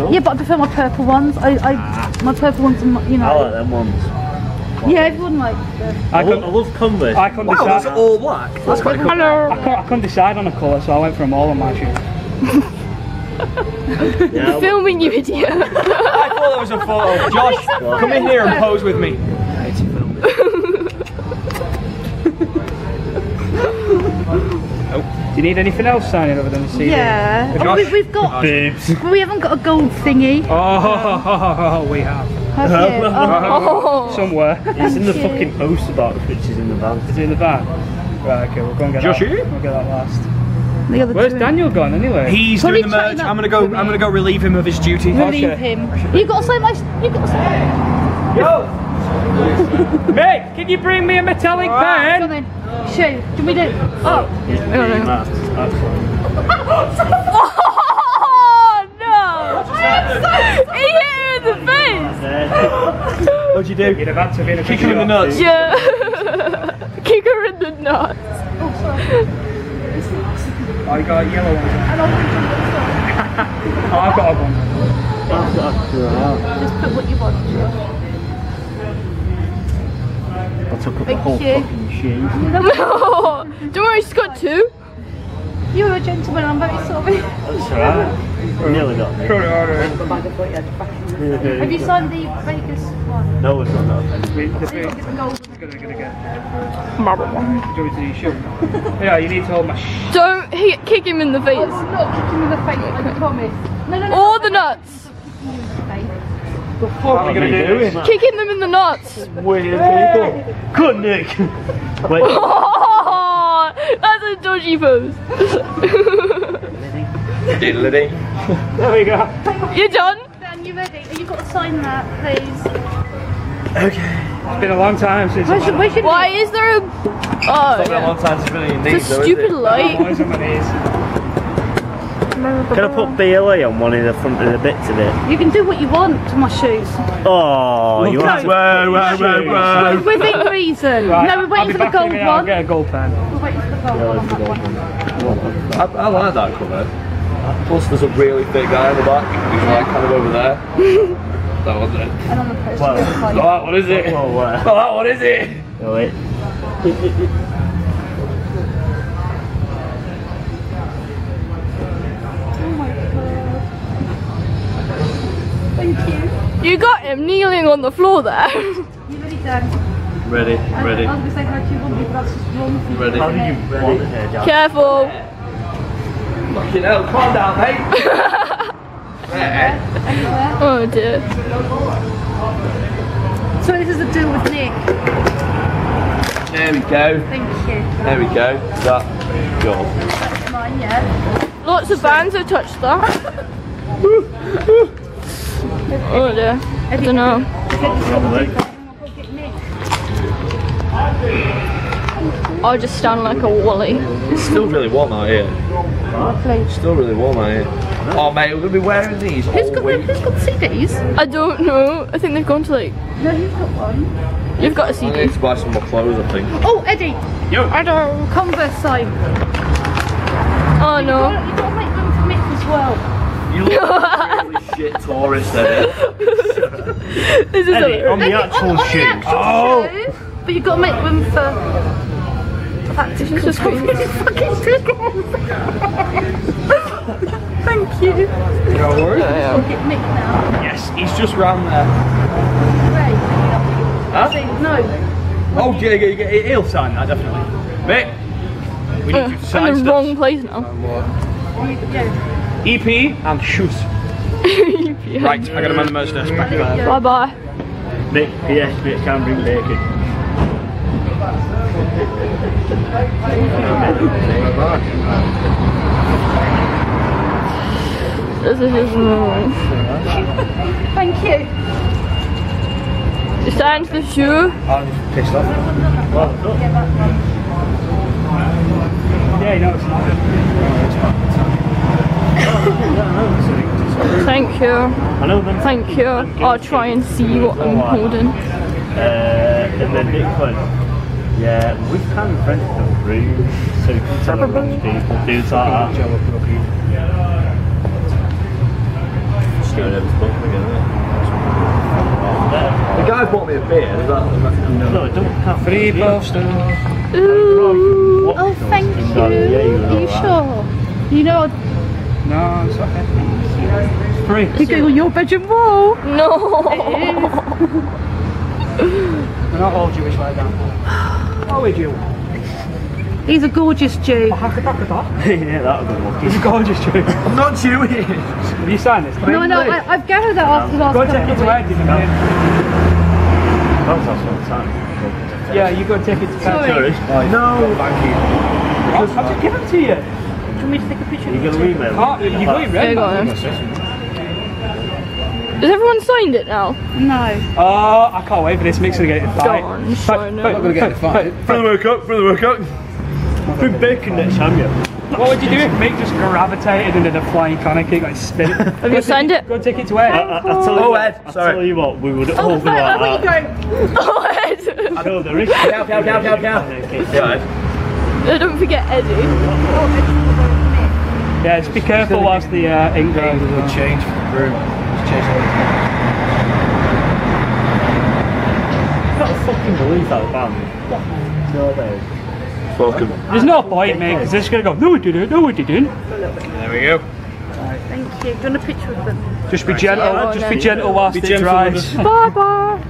cool. Yeah, but I prefer my purple ones. I, I my purple ones, are, my- you I like them ones. Yeah, everyone likes them. I I, love, couldn't, I love Converse. I couldn't Wow, decide. that's all black. That's quite cool. I couldn't, I couldn't decide on a colour, so I went for them all on my shoes. yeah, I Filming you idiot. I thought that was a photo. Josh, come in here and pose with me. Do you need anything else signing other than the CD? Yeah. Oh, we, we've got. Boobs. But we haven't got a gold thingy. Oh, we have. Have you? Oh. Somewhere. It's in the you. fucking poster box, which is in the van. Is it in the van? Right, okay, we'll go and get Joshy? that. We'll get that last. the other Where's two. Daniel gone anyway? He's Probably doing the merch. I'm gonna go. I'm gonna go relieve him of his duty. Relieve Okay. him. You got to say my. You got to say. Yo! Mate, can you bring me a metallic Come pen? then. Show. Do we do? Oh. oh. That's, that's fine. Oh no! He hit her in the face! What'd you do? You'd have had to be in a Kick him in the nuts. Yeah. Kick her in the nuts. Oh, you got a yellow one. oh, I've got a one. That's, that's right. Just put what you want. I took up the whole you. fucking shoe. No! Don't worry, she's got two. You're a gentleman. I'm very sorry. That's right. Nearly got me. Throw it order. Have you signed the Vegas one? No, it's not that. The Get thing. the gold. It's gonna, gonna get. Do you want me to do your shoe? Yeah, you need to hold my sh. Don't hit, kick him in the I will not kick him in the face. I promise. No, no, no. Or the nuts. What are you gonna do? Kicking them in the nuts. Weird people. Good Nick. Wait. Oh, that's a dodgy pose. Diddly. There we go. You're done? Dan, you ready? You've got to sign that, please. Okay. It's been a long time since. Where's your, where's Why is there a... Oh, Been a oh, long time since been in your the knees, though, is stupid it? light. Boys on my knees. Can I put BLA on one of the front of the bits of it? You can do what you want to my shoes. Oh, you want to Whoa, whoa, whoa, whoa. Within reason. Right, no, we're waiting for the back in a gold minute, I'll one. get a gold pen. We're waiting for the gold one on that one. I, I like that colour. Plus, there's a really big guy in the back who's like kind of over there. that wasn't it. And on the post. Well, it's like- Oh, that one is it? Oh, Oh, uh, that one is it? oh, wait. You. You got him kneeling on the floor there. You ready, Dan? Ready, I, ready. I was going to say how do you want me, but that's just wrong you. Ready. How did you want it here, Jack? Careful. Fucking hell, calm down, mate. Oh dear. So this is a deal with Nick. There we go. Thank you. There we go. That goal. That's mine, yeah. Lots of bands have touched that. oh dear. I don't know. I'll just stand like a wally. It's still really warm out here. Still really warm out here. Oh, mate, we're gonna be wearing these all Who's got, week. who's got CDs? I don't know. I think they've gone to like. No, you've got one. You've got a I CD. need to buy some more clothes, I think. Oh, Eddie. I don't. Converse sign. Oh You've no. got, you've got to make room for Mick as well. You look like a shit tourist, Eddie. This is Eddie, on hilarious. the actual on, on. The actual Oh. shoe, but you've got to make room for. Practical This is fucking Thank you. No worries. I'll get Mick now. Yes, he's just round there. Ray. Huh? See, no. Oh, yeah, yeah, yeah, he'll sign that, definitely. Mate, we need Uh, to sign I'm in the stuff. wrong place now. Yeah. EP and shoes. Right, I gotta man the merch desk back there. Bye bye. Nick, P.S. Nick can bring bacon. This is just wrong. Thank you. You signed the shoe. I'm pissed off. Yeah, no, it's not. Thank you. I know. Thank you. I'll try and see what I'm holding. Uh, and then Nick went, yeah, we've kind of rented a room so you can tell a bunch of people, dudes like that. costume. The guy bought me a beer. Is that, is that No, it don't have Free to. poster. Ooh. Oh, thank you. Yeah, you Are you sure? You know, No, it's okay. It's free. you go on your bedroom wall. No. We're not all Jewish like that. How are you? He's a gorgeous Jew. Oh, yeah, that would be lucky. He's a gorgeous Jew. I'm not Jewish. Have you signed this? No, no, I, I've gathered that after the last Go couple take it to weeks. Ed in a minute. That's also the time. Yeah, you go take it to Ed. Sorry. No, thank you. I'll just give them to you. Do you want me to take a picture? You're going to email Oh, you got it There red. you go. then. Has everyone signed it now? No. Oh, I can't wait for this mixer to get it in fight. Go on, sign it. Fight, I'm gonna get in a fight. fight, For the workout, for the workout. Big bacon next time, yeah. What would you do if Mick just gravitated into the flying corner kick like spin it? Have you signed it? Go take it to Ed. I, I, I tell you Oh, what, Ed, I sorry. tell you what, we would Oh, all be where, where like that. Oh, Ed. Kill the rich. Cow, cow, cow, cow, cow. Yeah, Uh, Don't forget Eddie. Yeah, just be careful whilst the uh, ink dries as Good change for the room. Just change everything. I can't fucking believe that band. No way. Welcome. There's no point, mate, because they're just gonna go, no, it didn't, no, it didn't. There we go. Thank you. Do you want a picture with them? Just be gentle, Yeah, just be gentle whilst Be it gentle with dries. Bye bye.